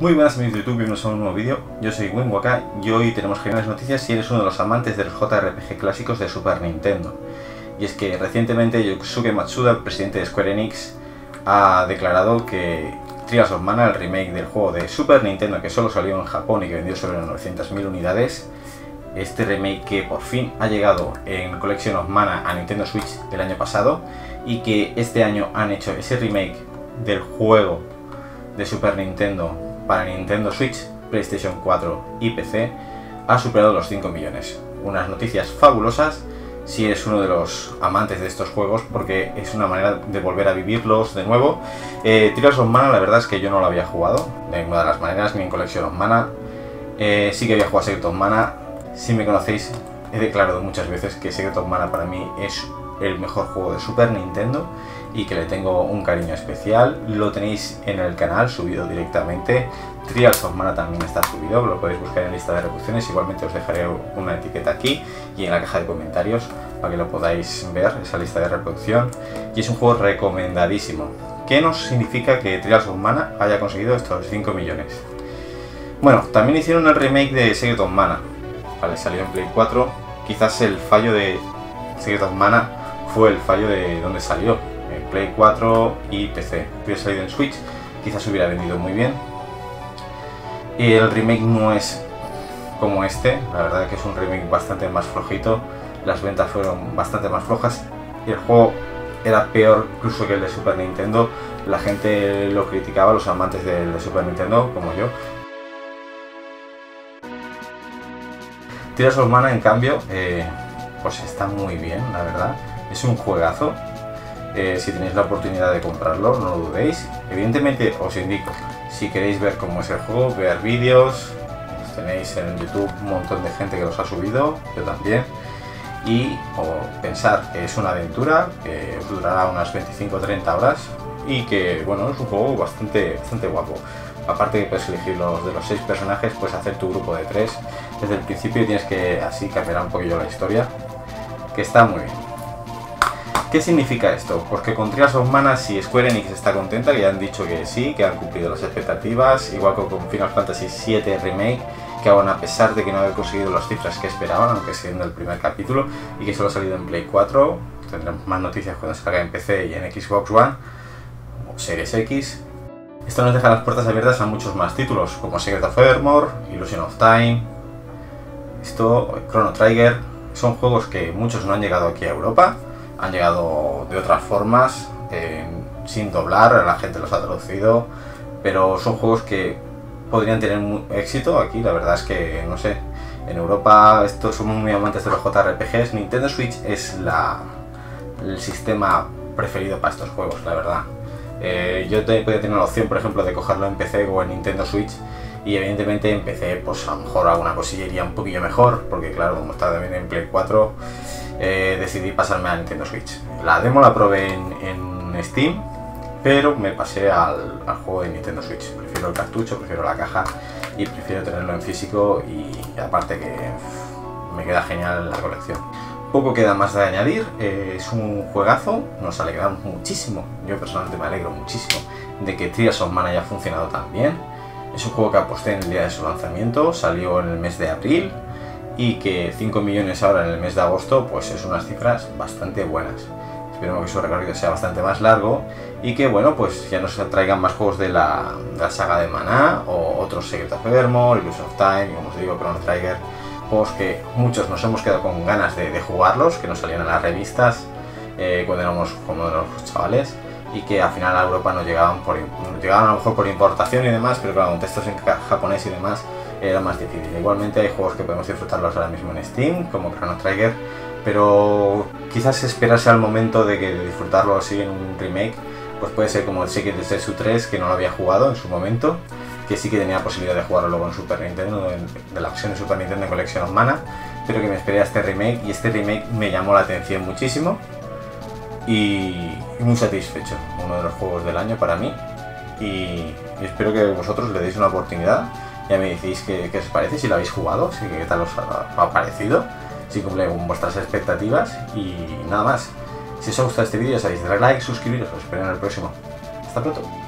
Muy buenas amigos de YouTube, bienvenidos a un nuevo vídeo. Yo soy Winwaka y hoy tenemos geniales noticias si eres uno de los amantes de los JRPG clásicos de Super Nintendo. Y es que recientemente Yosuke Matsuda, el presidente de Square Enix, ha declarado que Trials of Mana, el remake del juego de Super Nintendo que solo salió en Japón y que vendió sobre 900.000 unidades, este remake que por fin ha llegado en Collection of Mana a Nintendo Switch el año pasado y que este año han hecho ese remake del juego de Super Nintendo para Nintendo Switch, PlayStation 4 y PC ha superado los 5 millones. Unas noticias fabulosas si eres uno de los amantes de estos juegos porque es una manera de volver a vivirlos de nuevo. Eh, Trials of Mana la verdad es que yo no lo había jugado de ninguna de las maneras, ni en Collection of Mana. Eh, sí que había jugado Secret of Mana. Si me conocéis, he declarado muchas veces que Secret of Mana para mí es el mejor juego de Super Nintendo y que le tengo un cariño especial. Lo tenéis en el canal subido directamente. Trials of Mana también está subido, lo podéis buscar en lista de reproducciones. Igualmente os dejaré una etiqueta aquí y en la caja de comentarios para que lo podáis ver, esa lista de reproducción. Y es un juego recomendadísimo. ¿Qué nos significa que Trials of Mana haya conseguido estos 5 millones? Bueno, también hicieron el remake de Secret of Mana. Vale, salió en Play 4. Quizás el fallo de Secret of Mana fue el fallo de donde salió, Play 4 y PC. Hubiera salido en Switch, quizás hubiera vendido muy bien. Y el remake no es como este, la verdad que es un remake bastante más flojito. Las ventas fueron bastante más flojas el juego era peor incluso que el de Super Nintendo. La gente lo criticaba, los amantes del de Super Nintendo, como yo. Tiras of Mana, en cambio, eh, pues está muy bien, la verdad. Es un juegazo. Eh, si tenéis la oportunidad de comprarlo, no lo dudéis. Evidentemente os indico, si queréis ver cómo es el juego, ver vídeos, tenéis en YouTube un montón de gente que los ha subido, yo también. Y o pensar que es una aventura que durará unas 25-30 horas y que bueno, es un juego bastante, bastante guapo. Aparte que puedes elegir los de los seis personajes, puedes hacer tu grupo de tres. Desde el principio tienes que así cambiar un poquillo la historia, que está muy bien. ¿Qué significa esto? Porque con Trials of Mana si Square Enix está contenta, que han dicho que sí, que han cumplido las expectativas, igual que con Final Fantasy VII Remake, que aún a pesar de que no haber conseguido las cifras que esperaban, aunque siendo el primer capítulo, y que solo ha salido en Play 4, tendremos más noticias cuando salga en PC y en Xbox One, o Series X. Esto nos deja las puertas abiertas a muchos más títulos, como Secret of Evermore, Illusion of Time, esto, Chrono Trigger, son juegos que muchos no han llegado aquí a Europa, han llegado de otras formas, eh, sin doblar, la gente los ha traducido, pero son juegos que podrían tener éxito aquí, la verdad es que, no sé, en Europa estos somos muy amantes de los JRPGs, Nintendo Switch es la, el sistema preferido para estos juegos, la verdad. Eh, yo podría tener la opción, por ejemplo, de cogerlo en PC o en Nintendo Switch, y evidentemente en PC, pues a lo mejor alguna cosilla un poquillo mejor, porque claro, como está también en Play 4, eh, decidí pasarme a Nintendo Switch. La demo la probé en, Steam, pero me pasé al, juego de Nintendo Switch. Prefiero el cartucho, prefiero la caja y prefiero tenerlo en físico y, aparte que me queda genial la colección. Poco queda más de añadir, eh, es un juegazo, nos alegramos muchísimo, yo personalmente me alegro muchísimo de que Trials of Mana haya funcionado tan bien. Es un juego que aposté en el día de su lanzamiento, salió en el mes de abril, y que 5 millones ahora en el mes de agosto pues es unas cifras bastante buenas. Esperemos que su recorrido sea bastante más largo y que bueno pues ya nos traigan más juegos de la, saga de Maná o otros Secret of Evermore, Illusion of Time, como os digo, Chrono Trigger, juegos que muchos nos hemos quedado con ganas de, jugarlos, que nos salían en las revistas eh, cuando éramos como los chavales y que al final a Europa no llegaban por llegaban a lo mejor por importación y demás, pero claro, con textos en japonés y demás era más difícil. Igualmente hay juegos que podemos disfrutarlos ahora mismo en Steam, como Chrono Trigger, pero quizás esperarse al momento de, que, disfrutarlo así en un remake, pues puede ser como el Secret Setsu 3, que no lo había jugado en su momento, que sí que tenía posibilidad de jugarlo luego en Super Nintendo, de la versión de Super Nintendo en Collection of Mana, pero que me esperé a este remake y este remake me llamó la atención muchísimo y, muy satisfecho, uno de los juegos del año para mí y, y espero que vosotros le deis una oportunidad ya me decís qué, os parece, si lo habéis jugado, si qué tal os ha, parecido, si cumple con vuestras expectativas y nada más. Si os ha gustado este vídeo, sabéis, darle like, suscribiros, os espero en el próximo. Hasta pronto.